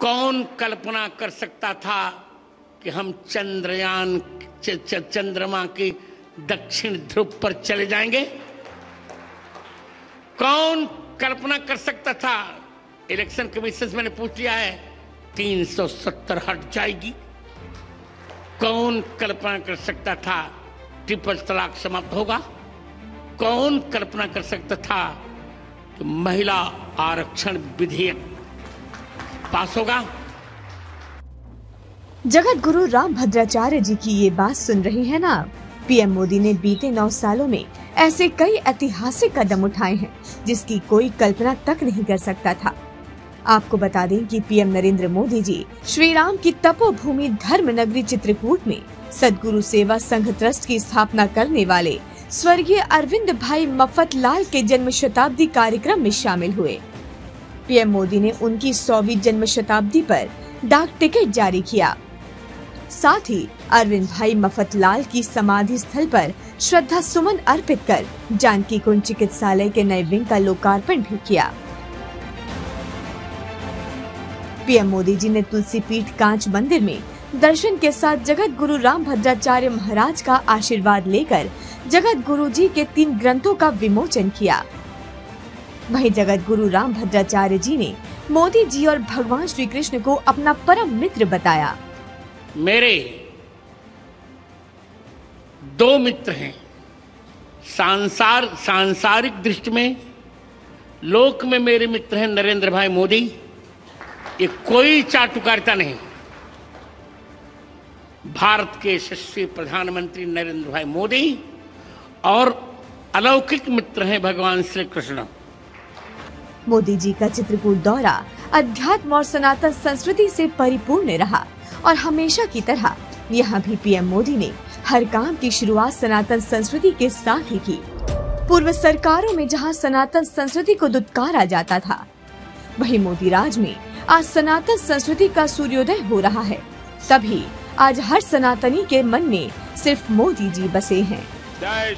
कौन कल्पना कर सकता था कि हम चंद्रयान च, च, चंद्रमा के दक्षिण ध्रुव पर चले जाएँगे? कौन कल्पना कर सकता था? इलेक्शन कमीशन से मैंने पूछ लिया है 370 हट जाएगी। कौन कल्पना कर सकता था ट्रिपल तलाक समाप्त होगा? कौन कल्पना कर सकता था कि महिला आरक्षण विधेयक पास होगा। जगत गुरु राम भद्राचार्य जी की ये बात सुन रहे हैं ना? पीएम मोदी ने बीते नौ सालों में ऐसे कई ऐतिहासिक कदम उठाए हैं, जिसकी कोई कल्पना तक नहीं कर सकता था। आपको बता दें कि पीएम नरेंद्र मोदी जी श्री राम की तपोभूमि धर्म नगरी चित्रकूट में सदगुरु सेवा संघ ट्रस्ट की स्थापना करने वाले स्वर्गीय अरविंद भाई मफत लाल के जन्म शताब्दी कार्यक्रम में शामिल हुए। पीएम मोदी ने उनकी सौवीं जन्म शताब्दी पर डाक टिकट जारी किया। साथ ही अरविंद भाई मफतलाल की समाधि स्थल पर श्रद्धा सुमन अर्पित कर जानकी कुंड चिकित्सालय के नए विंग का लोकार्पण भी किया। पीएम मोदी जी ने तुलसी पीठ कांच मंदिर में दर्शन के साथ जगत गुरु राम भद्राचार्य महाराज का आशीर्वाद लेकर जगत गुरु जी के तीन ग्रंथों का विमोचन किया। वहीं जगत गुरु राम भद्राचार्य जी ने मोदी जी और भगवान श्री कृष्ण को अपना परम मित्र बताया। मेरे दो मित्र हैं। सांसार, सांसारिक दृष्टि में लोक में मेरे मित्र हैं नरेंद्र भाई मोदी। ये कोई चाटुकारिता नहीं। भारत के यशस्वी प्रधानमंत्री नरेंद्र भाई मोदी और अलौकिक मित्र हैं भगवान श्री कृष्ण मोदी जी का चित्रकूट दौरा अध्यात्म और सनातन संस्कृति से परिपूर्ण रहा और हमेशा की तरह यहाँ भी पीएम मोदी ने हर काम की शुरुआत सनातन संस्कृति के साथ ही की। पूर्व सरकारों में जहाँ सनातन संस्कृति को दुत्कारा जाता था, वही मोदी राज में आज सनातन संस्कृति का सूर्योदय हो रहा है। तभी आज हर सनातनी के मन में सिर्फ़ मोदी जी बसे हैं। जय